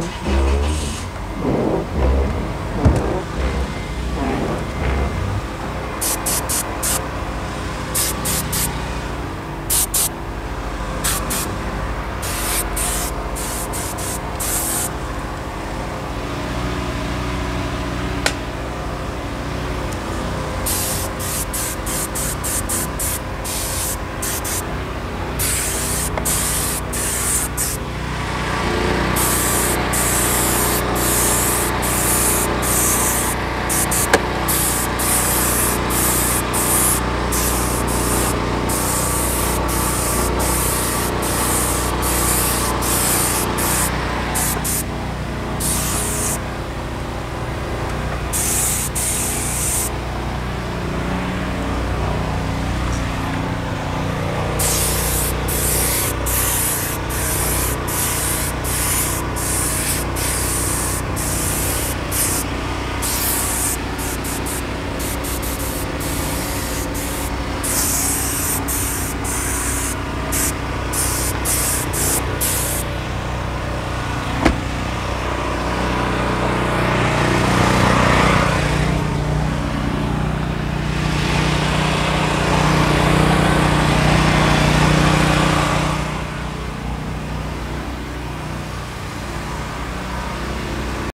you.